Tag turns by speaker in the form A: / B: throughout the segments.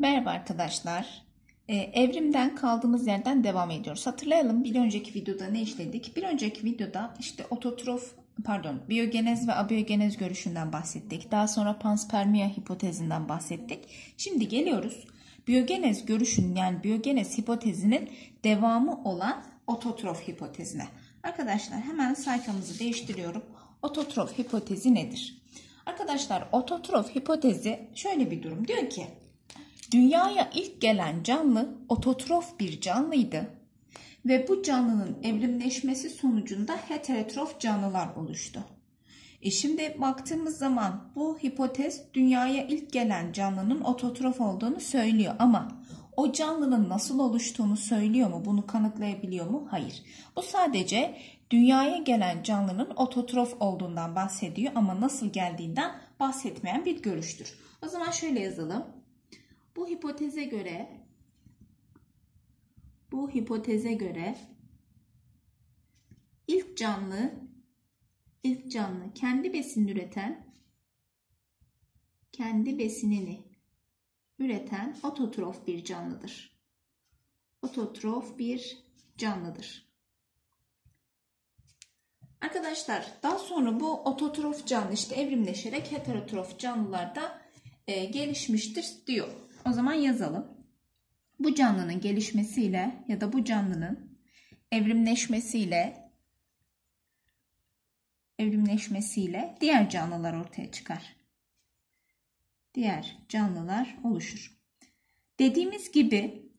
A: Merhaba arkadaşlar. Ee, evrimden kaldığımız yerden devam ediyoruz. Hatırlayalım bir önceki videoda ne işledik? Bir önceki videoda işte ototrof pardon biyogenez ve abiyogenez görüşünden bahsettik. Daha sonra panspermia hipotezinden bahsettik. Şimdi geliyoruz biyogenez görüşünün yani biyogenez hipotezinin devamı olan ototrof hipotezine. Arkadaşlar hemen sayfamızı değiştiriyorum. Ototrof hipotezi nedir? Arkadaşlar ototrof hipotezi şöyle bir durum. Diyor ki dünyaya ilk gelen canlı ototrof bir canlıydı ve bu canlının evrimleşmesi sonucunda heterotrof canlılar oluştu. E şimdi baktığımız zaman bu hipotez dünyaya ilk gelen canlının ototrof olduğunu söylüyor ama o canlının nasıl oluştuğunu söylüyor mu? Bunu kanıtlayabiliyor mu? Hayır. Bu sadece dünyaya gelen canlının ototrof olduğundan bahsediyor ama nasıl geldiğinden bahsetmeyen bir görüştür. O zaman şöyle yazalım. Bu hipoteze göre bu hipoteze göre ilk canlı ilk canlı kendi besin üreten kendi besinini üreten ototrof bir canlıdır. Ototrof bir canlıdır. Arkadaşlar daha sonra bu ototrof canlı işte evrimleşerek heterotrof canlılarda e, gelişmiştir diyor. O zaman yazalım. Bu canlının gelişmesiyle ya da bu canlının evrimleşmesiyle evrimleşmesiyle diğer canlılar ortaya çıkar. Diğer canlılar oluşur. Dediğimiz gibi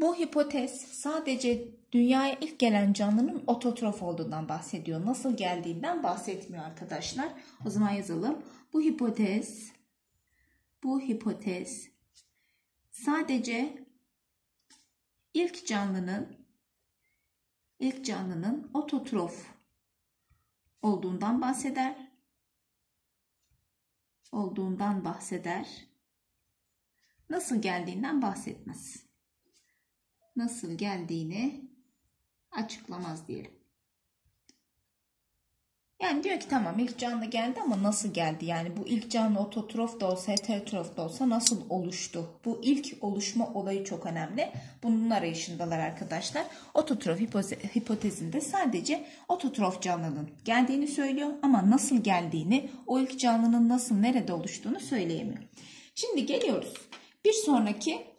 A: bu hipotez sadece dünyaya ilk gelen canlının ototrof olduğundan bahsediyor. Nasıl geldiğinden bahsetmiyor arkadaşlar. O zaman yazalım. Bu hipotez bu hipotez sadece ilk canlının ilk canlının ototrof olduğundan bahseder. Olduğundan bahseder. Nasıl geldiğinden bahsetmez. Nasıl geldiğini açıklamaz diyelim. Yani diyor ki tamam ilk canlı geldi ama nasıl geldi? Yani bu ilk canlı ototrof da olsa heterotrof da olsa nasıl oluştu? Bu ilk oluşma olayı çok önemli. Bunun arayışındalar arkadaşlar. Ototrof hipotezinde sadece ototrof canlının geldiğini söylüyor ama nasıl geldiğini, o ilk canlının nasıl nerede oluştuğunu söyleyemiyor. Şimdi geliyoruz. Bir sonraki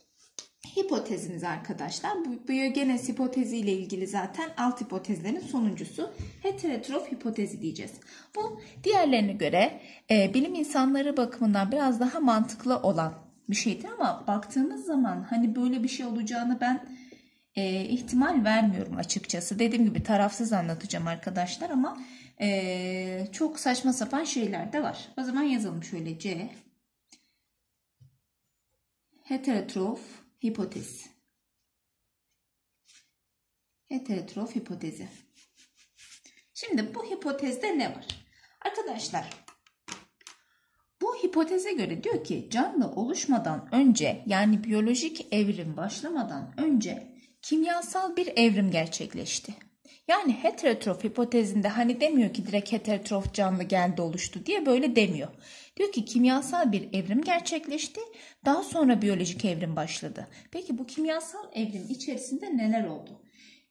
A: hipotezimiz arkadaşlar. Bu biyogenez hipotezi ile ilgili zaten alt hipotezlerin sonuncusu heterotrof hipotezi diyeceğiz. Bu diğerlerine göre e, bilim insanları bakımından biraz daha mantıklı olan bir şeydir ama baktığımız zaman hani böyle bir şey olacağını ben e, ihtimal vermiyorum açıkçası. Dediğim gibi tarafsız anlatacağım arkadaşlar ama e, çok saçma sapan şeyler de var. O zaman yazalım şöyle C heterotrof hipotez. Heterotrof hipotezi. Şimdi bu hipotezde ne var? Arkadaşlar bu hipoteze göre diyor ki canlı oluşmadan önce yani biyolojik evrim başlamadan önce kimyasal bir evrim gerçekleşti. Yani heterotrof hipotezinde hani demiyor ki direkt heterotrof canlı geldi oluştu diye böyle demiyor. Diyor ki kimyasal bir evrim gerçekleşti. Daha sonra biyolojik evrim başladı. Peki bu kimyasal evrim içerisinde neler oldu?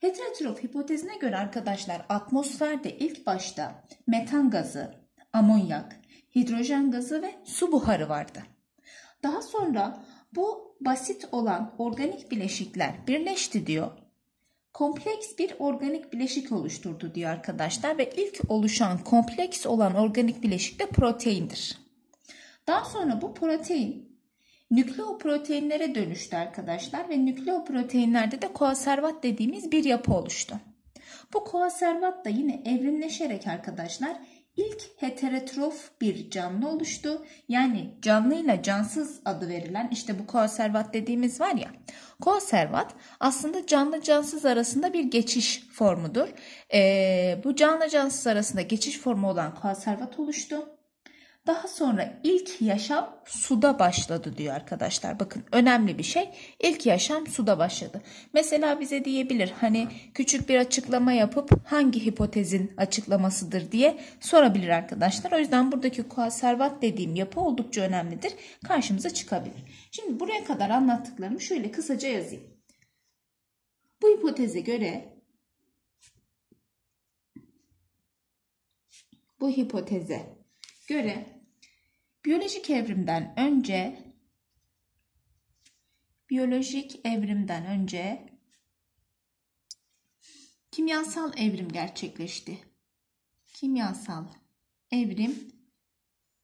A: Heterotrof hipotezine göre arkadaşlar atmosferde ilk başta metan gazı, amonyak, hidrojen gazı ve su buharı vardı. Daha sonra bu basit olan organik bileşikler birleşti diyor kompleks bir organik bileşik oluşturdu diyor arkadaşlar ve ilk oluşan kompleks olan organik bileşik de proteindir. Daha sonra bu protein nükleoproteinlere dönüştü arkadaşlar ve nükleoproteinlerde de koaservat dediğimiz bir yapı oluştu. Bu koaservat da yine evrimleşerek arkadaşlar ilk heterotrof bir canlı oluştu. Yani canlıyla cansız adı verilen işte bu koaservat dediğimiz var ya. Koaservat aslında canlı cansız arasında bir geçiş formudur. Ee, bu canlı cansız arasında geçiş formu olan koaservat oluştu. Daha sonra ilk yaşam suda başladı diyor arkadaşlar. Bakın önemli bir şey. İlk yaşam suda başladı. Mesela bize diyebilir hani küçük bir açıklama yapıp hangi hipotezin açıklamasıdır diye sorabilir arkadaşlar. O yüzden buradaki koaservat dediğim yapı oldukça önemlidir. Karşımıza çıkabilir. Şimdi buraya kadar anlattıklarımı şöyle kısaca yazayım. Bu hipoteze göre bu hipoteze göre biyolojik evrimden önce biyolojik evrimden önce kimyasal evrim gerçekleşti. Kimyasal evrim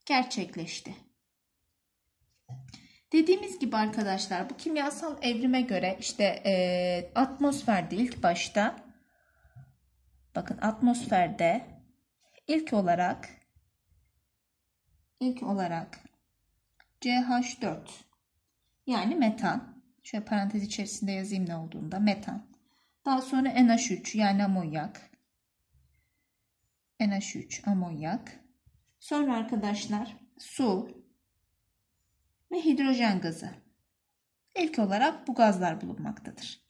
A: gerçekleşti. Dediğimiz gibi arkadaşlar bu kimyasal evrime göre işte e, atmosferde ilk başta bakın atmosferde ilk olarak ilk olarak CH4 yani metan. Şöyle parantez içerisinde yazayım ne olduğunda metan. Daha sonra NH3 yani amonyak. NH3 amonyak. Sonra arkadaşlar su ve hidrojen gazı. İlk olarak bu gazlar bulunmaktadır.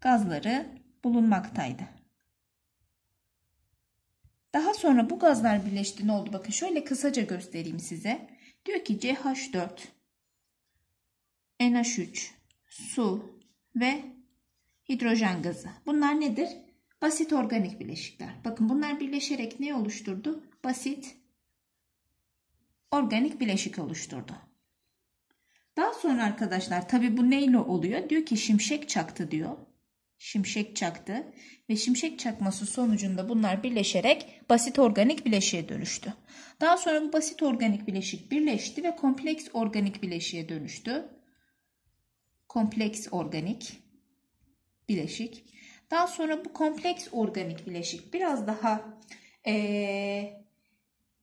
A: Gazları bulunmaktaydı. Daha sonra bu gazlar birleşti ne oldu? Bakın şöyle kısaca göstereyim size. Diyor ki CH4, NH3, su ve hidrojen gazı. Bunlar nedir? Basit organik bileşikler. Bakın bunlar birleşerek ne oluşturdu? Basit organik bileşik oluşturdu. Daha sonra arkadaşlar tabi bu neyle oluyor? Diyor ki şimşek çaktı diyor şimşek çaktı ve şimşek çakması sonucunda bunlar birleşerek basit organik bileşiğe dönüştü. Daha sonra bu basit organik bileşik birleşti ve kompleks organik bileşiğe dönüştü. Kompleks organik bileşik. Daha sonra bu kompleks organik bileşik biraz daha ee,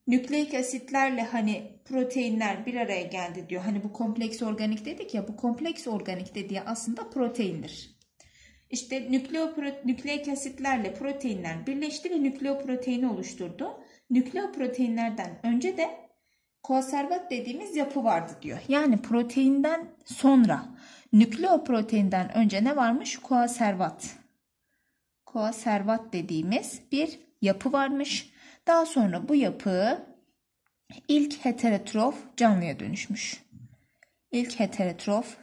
A: nükleik asitlerle hani proteinler bir araya geldi diyor. Hani bu kompleks organik dedik ya bu kompleks organik dediği aslında proteindir. İşte nükleik asitlerle proteinler birleşti ve nükleoproteini oluşturdu. Nükleoproteinlerden önce de konservat dediğimiz yapı vardı diyor. Yani proteinden sonra nükleoproteinden önce ne varmış? Koaservat. Koaservat dediğimiz bir yapı varmış. Daha sonra bu yapı ilk heterotrof canlıya dönüşmüş. İlk heterotrof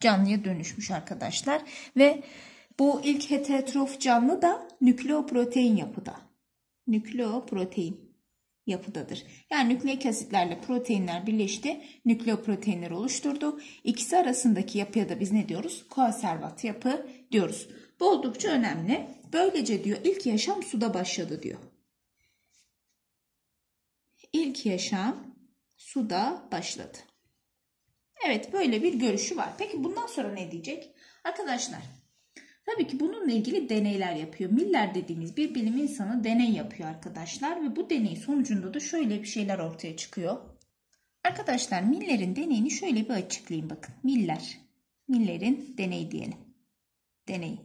A: canlıya dönüşmüş arkadaşlar ve bu ilk heterotrof canlı da nükleoprotein yapıda. Nükleoprotein yapıdadır. Yani nükleik asitlerle proteinler birleşti, nükleoproteinler oluşturdu. İkisi arasındaki yapıya da biz ne diyoruz? Koaservat yapı diyoruz. Bu oldukça önemli. Böylece diyor ilk yaşam suda başladı diyor. İlk yaşam suda başladı. Evet böyle bir görüşü var. Peki bundan sonra ne diyecek? Arkadaşlar Tabii ki bununla ilgili deneyler yapıyor. Miller dediğimiz bir bilim insanı deney yapıyor arkadaşlar ve bu deney sonucunda da şöyle bir şeyler ortaya çıkıyor. Arkadaşlar Miller'in deneyini şöyle bir açıklayayım bakın. Miller. Miller'in deney diyelim. Deney.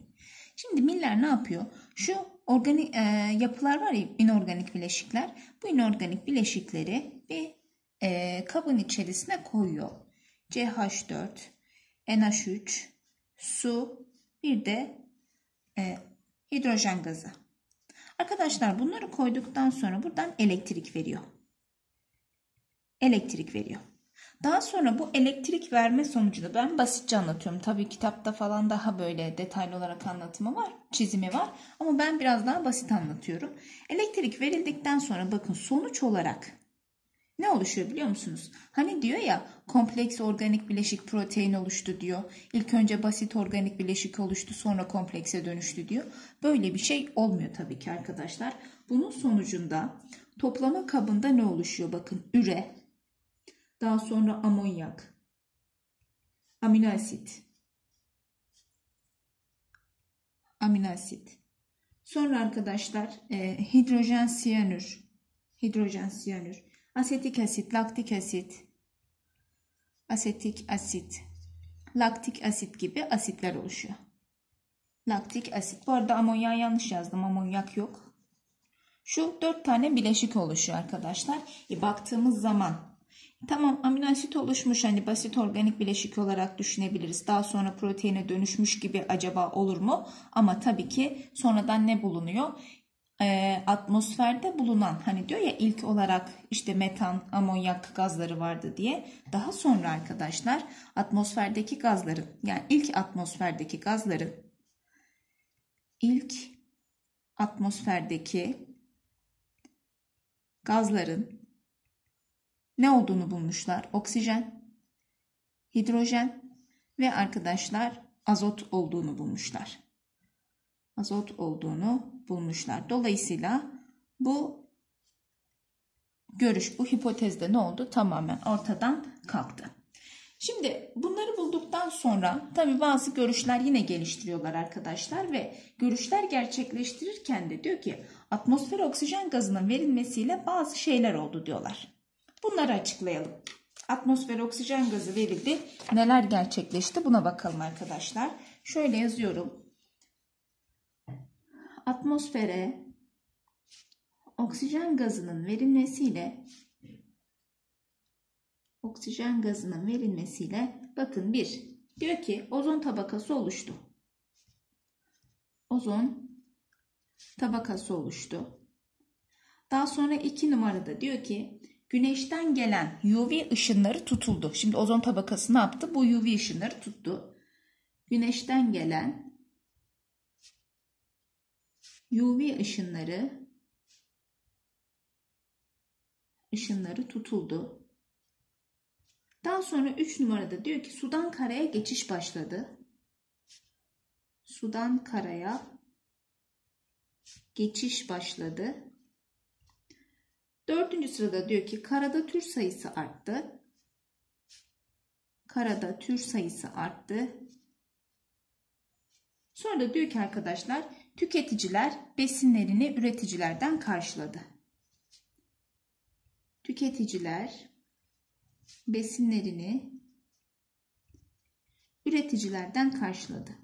A: Şimdi Miller ne yapıyor? Şu organik e, yapılar var ya inorganik bileşikler. Bu inorganik bileşikleri bir e, kabın içerisine koyuyor. CH4, NH3, su bir de e, hidrojen gazı. Arkadaşlar bunları koyduktan sonra buradan elektrik veriyor. Elektrik veriyor. Daha sonra bu elektrik verme sonucunda ben basitçe anlatıyorum. Tabii kitapta falan daha böyle detaylı olarak anlatımı var, çizimi var. Ama ben biraz daha basit anlatıyorum. Elektrik verildikten sonra bakın sonuç olarak ne oluşuyor biliyor musunuz? Hani diyor ya kompleks organik bileşik protein oluştu diyor. İlk önce basit organik bileşik oluştu sonra komplekse dönüştü diyor. Böyle bir şey olmuyor tabii ki arkadaşlar. Bunun sonucunda toplama kabında ne oluşuyor? Bakın üre, daha sonra amonyak, amino asit, amino asit. Sonra arkadaşlar e, hidrojen siyanür, hidrojen siyanür asetik asit, laktik asit, asetik asit, laktik asit gibi asitler oluşuyor. Laktik asit. Bu arada amonyak yanlış yazdım. Amonyak yok. Şu dört tane bileşik oluşuyor arkadaşlar. E, baktığımız zaman tamam amino asit oluşmuş hani basit organik bileşik olarak düşünebiliriz. Daha sonra proteine dönüşmüş gibi acaba olur mu? Ama tabii ki sonradan ne bulunuyor? E, atmosferde bulunan hani diyor ya ilk olarak işte metan, amonyak gazları vardı diye. Daha sonra arkadaşlar atmosferdeki gazların yani ilk atmosferdeki gazların ilk atmosferdeki gazların ne olduğunu bulmuşlar. Oksijen, hidrojen ve arkadaşlar azot olduğunu bulmuşlar. Azot olduğunu bulmuşlar. Dolayısıyla bu görüş, bu hipotezde ne oldu? Tamamen ortadan kalktı. Şimdi bunları bulduktan sonra tabi bazı görüşler yine geliştiriyorlar arkadaşlar ve görüşler gerçekleştirirken de diyor ki atmosfer oksijen gazının verilmesiyle bazı şeyler oldu diyorlar. Bunları açıklayalım. Atmosfer oksijen gazı verildi. Neler gerçekleşti buna bakalım arkadaşlar. Şöyle yazıyorum. Atmosfere oksijen gazının verilmesiyle oksijen gazının verilmesiyle bakın bir diyor ki ozon tabakası oluştu. Ozon tabakası oluştu. Daha sonra iki numarada diyor ki güneşten gelen UV ışınları tutuldu. Şimdi ozon tabakası ne yaptı? Bu UV ışınları tuttu. Güneşten gelen UV ışınları ışınları tutuldu. Daha sonra 3 numarada diyor ki sudan karaya geçiş başladı. Sudan karaya geçiş başladı. Dördüncü sırada diyor ki karada tür sayısı arttı. Karada tür sayısı arttı. Sonra da diyor ki arkadaşlar tüketiciler besinlerini üreticilerden karşıladı. Tüketiciler besinlerini üreticilerden karşıladı.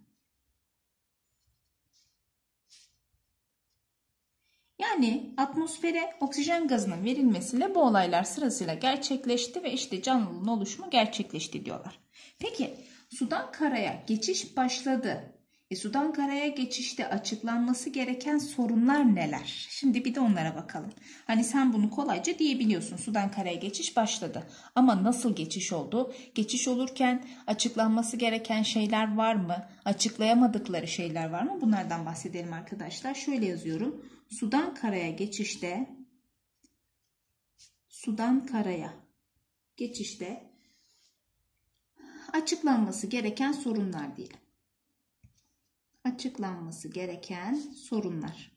A: Yani atmosfere oksijen gazının verilmesiyle bu olaylar sırasıyla gerçekleşti ve işte canlılığın oluşumu gerçekleşti diyorlar. Peki sudan karaya geçiş başladı. E, sudan karaya geçişte açıklanması gereken sorunlar neler? Şimdi bir de onlara bakalım. Hani sen bunu kolayca diyebiliyorsun. Sudan karaya geçiş başladı. Ama nasıl geçiş oldu? Geçiş olurken açıklanması gereken şeyler var mı? Açıklayamadıkları şeyler var mı? Bunlardan bahsedelim arkadaşlar. Şöyle yazıyorum. Sudan karaya geçişte sudan karaya geçişte açıklanması gereken sorunlar diyelim açıklanması gereken sorunlar.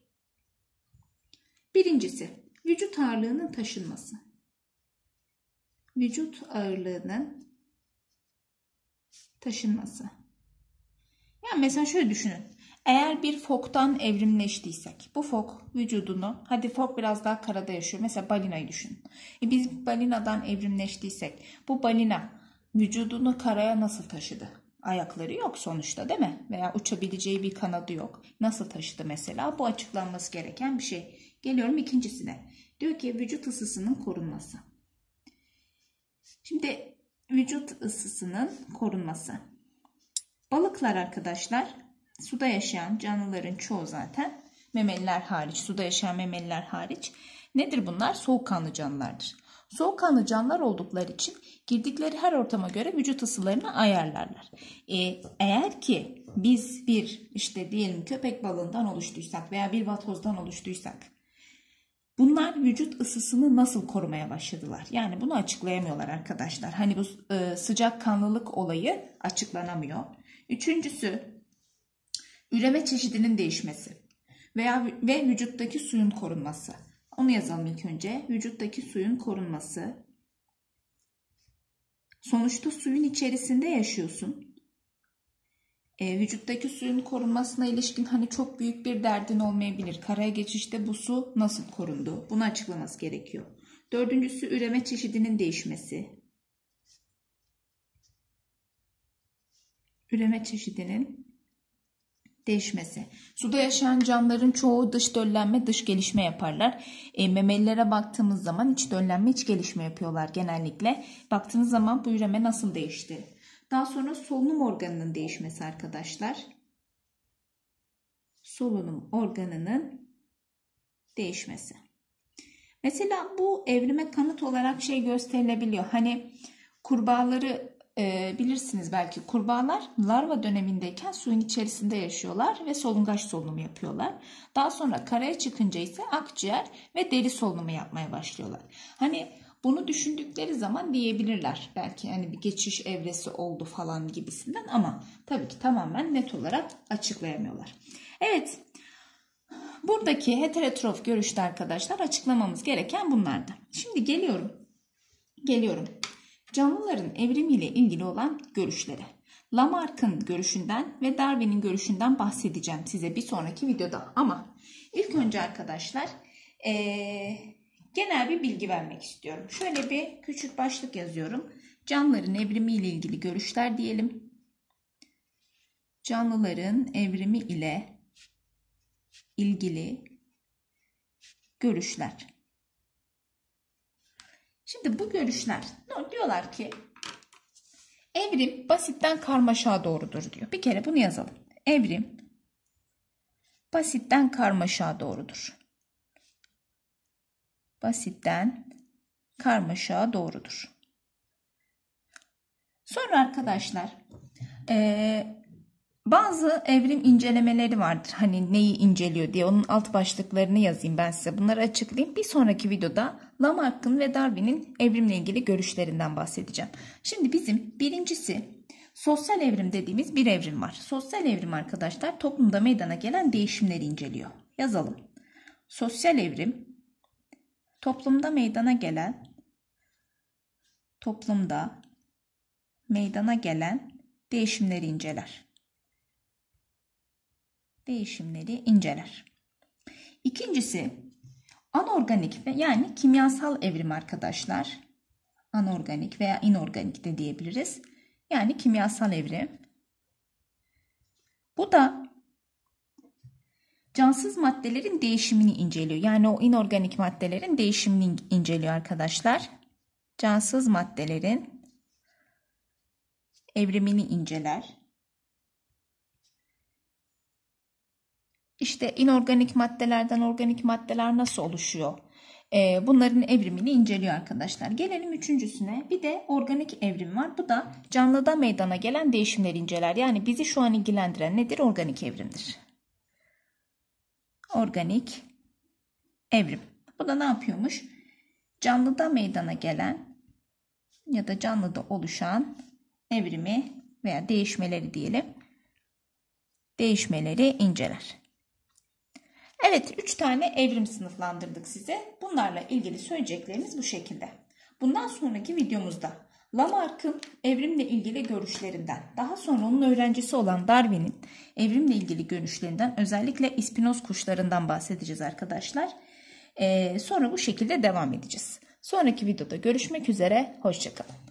A: Birincisi, vücut ağırlığının taşınması. Vücut ağırlığının taşınması. Yani mesela şöyle düşünün. Eğer bir foktan evrimleştiysek, bu fok vücudunu, hadi fok biraz daha karada yaşıyor. Mesela balinayı düşünün. E biz balinadan evrimleştiysek, bu balina vücudunu karaya nasıl taşıdı? Ayakları yok sonuçta değil mi? Veya uçabileceği bir kanadı yok. Nasıl taşıdı mesela? Bu açıklanması gereken bir şey. Geliyorum ikincisine. Diyor ki vücut ısısının korunması. Şimdi vücut ısısının korunması. Balıklar arkadaşlar suda yaşayan canlıların çoğu zaten memeliler hariç, suda yaşayan memeliler hariç nedir bunlar? Soğukkanlı canlılardır. Soğukkanlı canlılar oldukları için girdikleri her ortama göre vücut ısılarını ayarlarlar. Ee, eğer ki biz bir işte diyelim köpek balığından oluştuysak veya bir vatozdan oluştuysak bunlar vücut ısısını nasıl korumaya başladılar? Yani bunu açıklayamıyorlar arkadaşlar. Hani bu e, sıcak kanlılık olayı açıklanamıyor. Üçüncüsü üreme çeşidinin değişmesi veya ve vücuttaki suyun korunması. Onu yazalım ilk önce. Vücuttaki suyun korunması. Sonuçta suyun içerisinde yaşıyorsun. E, vücuttaki suyun korunmasına ilişkin hani çok büyük bir derdin olmayabilir. Karaya geçişte bu su nasıl korundu? Bunu açıklaması gerekiyor. Dördüncüsü üreme çeşidinin değişmesi. Üreme çeşidinin Değişmesi. Suda yaşayan canlıların çoğu dış döllenme, dış gelişme yaparlar. E, memelilere baktığımız zaman iç döllenme, iç gelişme yapıyorlar genellikle. Baktığınız zaman bu üreme nasıl değişti? Daha sonra solunum organının değişmesi arkadaşlar. Solunum organının değişmesi. Mesela bu evrime kanıt olarak şey gösterilebiliyor. Hani kurbağaları e, bilirsiniz belki kurbağalar larva dönemindeyken suyun içerisinde yaşıyorlar ve solungaç solunumu yapıyorlar. Daha sonra karaya çıkınca ise akciğer ve deri solunumu yapmaya başlıyorlar. Hani bunu düşündükleri zaman diyebilirler. Belki hani bir geçiş evresi oldu falan gibisinden ama tabii ki tamamen net olarak açıklayamıyorlar. Evet. Buradaki heterotrof görüşte arkadaşlar açıklamamız gereken bunlardı. Şimdi geliyorum. Geliyorum canlıların evrimiyle ilgili olan görüşlere. Lamarck'ın görüşünden ve Darwin'in görüşünden bahsedeceğim size bir sonraki videoda. Ama ilk önce arkadaşlar ee, genel bir bilgi vermek istiyorum. Şöyle bir küçük başlık yazıyorum. Canlıların evrimiyle ilgili görüşler diyelim. Canlıların evrimi ile ilgili görüşler. Şimdi bu görüşler diyorlar ki evrim basitten karmaşa doğrudur diyor. Bir kere bunu yazalım. Evrim basitten karmaşa doğrudur. Basitten karmaşa doğrudur. Sonra arkadaşlar bazı evrim incelemeleri vardır. Hani neyi inceliyor diye onun alt başlıklarını yazayım ben size. Bunları açıklayayım. Bir sonraki videoda Lamarck'ın ve Darwin'in evrimle ilgili görüşlerinden bahsedeceğim. Şimdi bizim birincisi sosyal evrim dediğimiz bir evrim var. Sosyal evrim arkadaşlar toplumda meydana gelen değişimleri inceliyor. Yazalım. Sosyal evrim toplumda meydana gelen toplumda meydana gelen değişimleri inceler değişimleri inceler. İkincisi anorganik yani kimyasal evrim arkadaşlar. Anorganik veya inorganik de diyebiliriz. Yani kimyasal evrim. Bu da cansız maddelerin değişimini inceliyor. Yani o inorganik maddelerin değişimini inceliyor arkadaşlar. Cansız maddelerin evrimini inceler. İşte inorganik maddelerden organik maddeler nasıl oluşuyor? Ee, bunların evrimini inceliyor arkadaşlar. Gelelim üçüncüsüne. Bir de organik evrim var. Bu da canlıda meydana gelen değişimleri inceler. Yani bizi şu an ilgilendiren nedir? Organik evrimdir. Organik evrim. Bu da ne yapıyormuş? Canlıda meydana gelen ya da canlıda oluşan evrimi veya değişmeleri diyelim. Değişmeleri inceler. Evet 3 tane evrim sınıflandırdık size. Bunlarla ilgili söyleyeceklerimiz bu şekilde. Bundan sonraki videomuzda Lamarck'ın evrimle ilgili görüşlerinden, daha sonra onun öğrencisi olan Darwin'in evrimle ilgili görüşlerinden, özellikle ispinoz kuşlarından bahsedeceğiz arkadaşlar. Ee, sonra bu şekilde devam edeceğiz. Sonraki videoda görüşmek üzere, hoşçakalın.